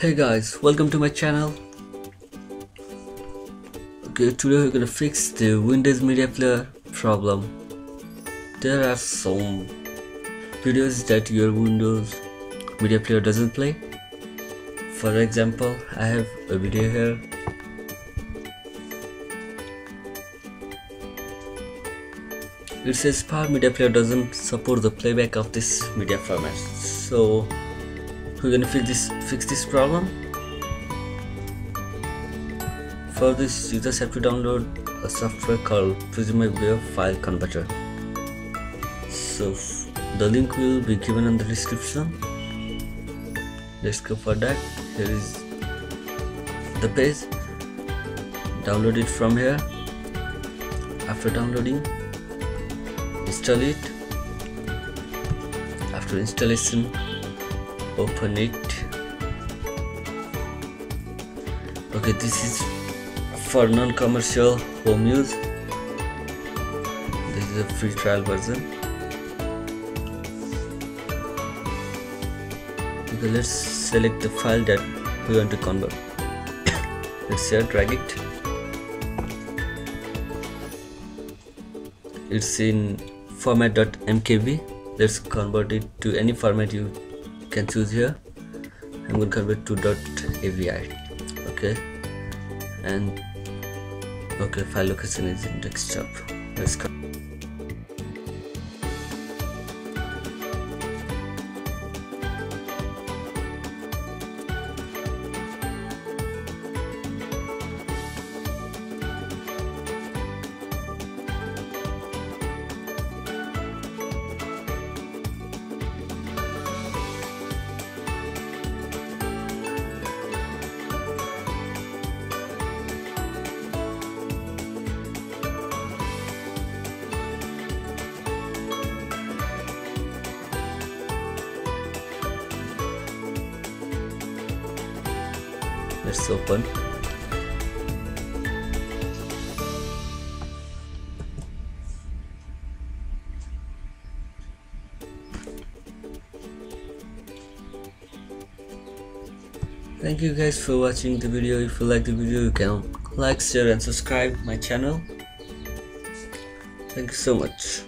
Hey guys, welcome to my channel. Okay, today we're gonna fix the Windows Media Player problem. There are some videos that your Windows Media Player doesn't play. For example, I have a video here. It says Power Media Player doesn't support the playback of this media format. So we're gonna fix this fix this problem. For this you just have to download a software called Prism video file converter. So the link will be given in the description. Let's go for that. Here is the page. Download it from here. After downloading install it. After installation open it. Okay this is for non-commercial home use. This is a free trial version. Okay let's select the file that we want to convert. Let's here drag it. It's in format.mkv let's convert it to any format you can choose here. I'm going to convert to .avi okay? And okay file location is in desktop. Let's come let's open. Thank you guys for watching the video. If you like the video you can like share and subscribe my channel. Thank you so much